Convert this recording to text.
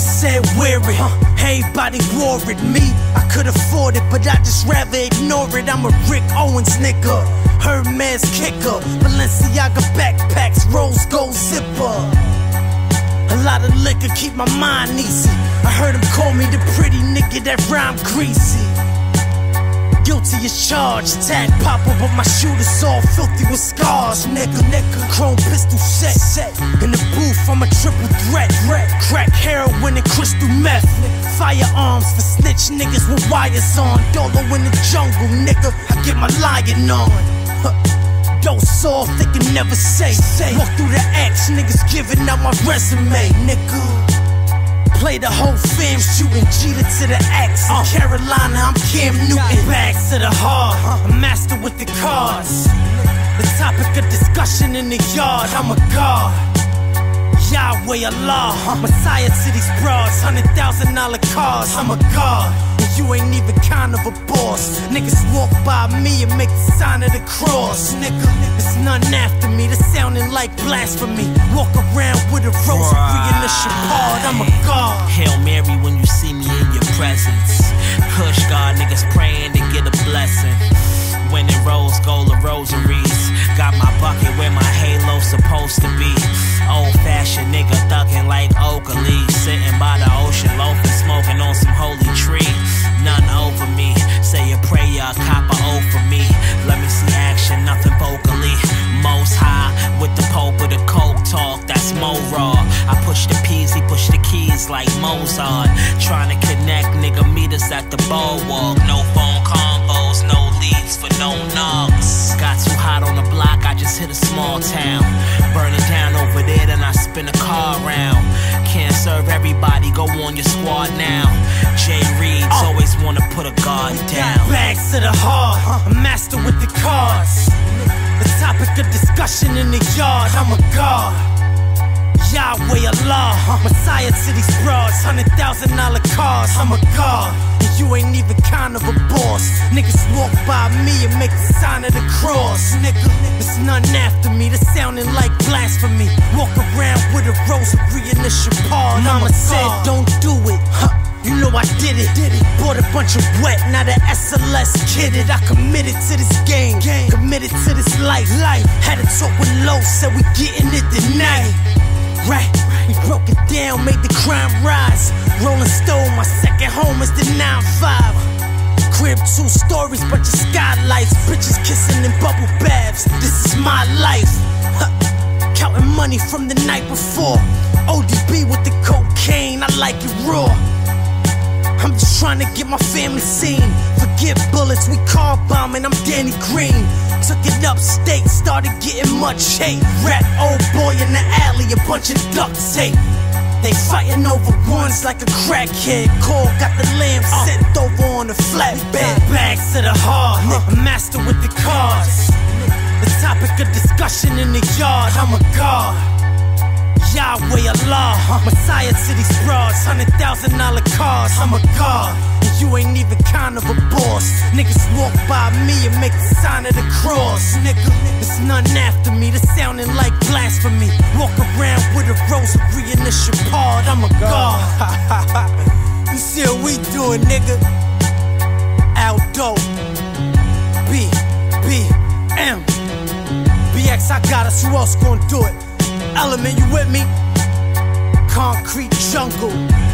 said wear it. Everybody wore it. Me, I could afford it, but I just rather ignore it. I'm a Rick Owens nigga. Hermes kicker. Balenciaga backpacks, rose gold zipper. A lot of liquor keep my mind easy. I heard him call me the pretty nigga that rhyme greasy. Guilty as charged, tag popper, but my shooters all filthy with scars. Nigga, nigga, chrome pistol set, set. In the booth, I'm a triple threat. Crack heroin and crystal meth. Firearms for snitch niggas with wires on. Dolo in the jungle, nigga. I get my lion on. Huh. Don't soft, they can never say. say. Walk through the acts, niggas giving out my resume, nigga. Play the whole fam, shooting Jeter to the X. Uh, Carolina, I'm Cam Newton. Back to the heart, a master with the cards. The topic of discussion in the yard, I'm a god. Yahweh Allah, Messiah to these broads, hundred thousand dollar cars, I'm a god. And you ain't even kind of a boss. Niggas walk by me and make the sign of the cross. Nigga, there's none after me, that's sounding like blasphemy. Walk around with a rosary and a shapard, I'm a god. Hail Mary when you see me in your presence. Talk, that's Mo Raw. I push the P's, he push the keys like Mozart. Trying to connect, nigga, meet us at the boardwalk. No phone combos, no leads for no knocks. Got too hot on the block, I just hit a small town. Burn it down over there, then I spin a car around. Can't serve everybody, go on your squad now. Jay Reed's oh. always wanna put a guard down. Bags to the heart, a master with the cards. The topic of discussion in the yard, I'm a god. Yahweh Allah, Messiah to these broads, hundred thousand dollar cars, I'm a god. And you ain't even kind of a boss. Niggas walk by me and make the sign of the cross. Nigga, there's none after me, that's sounding like blasphemy. Walk around with a rosary and a shapard, I'm a said, don't do did it. Did it. Bought a bunch of wet, now the SLS kidded. I committed to this game, game. committed to this life. life. Had a talk with Low, said we getting it tonight. Right, we broke it down, made the crime rise. Rolling Stone, my second home is the 9-5. Crib two stories, bunch of skylights. Bitches kissing in bubble baths. This is my life. Huh. Counting money from the night before. ODB with the cocaine, I like it raw. I'm just trying to get my family seen. Forget bullets, we car bombing. I'm Danny Green. Took it upstate, started getting much hate. Rat old boy in the alley, a bunch of duct tape. They fighting over ones like a crackhead. Cole got the lamb uh. sent over on a flatbed. Bags to the heart, uh. a master with the cards. The topic of discussion in the yard, I'm a god. Yahweh Allah, Messiah to these broads, hundred thousand dollar cars, I'm a god. And you ain't even kind of a boss. Niggas walk by me and make the sign of the cross. Nigga, there's none after me, that's sounding like blasphemy. Walk around with a rosary and a shapard, I'm a god. you see what we doing, nigga? Al Doe, B, B, M. BX, I got us, who else gonna do it? Element, you with me? Concrete jungle.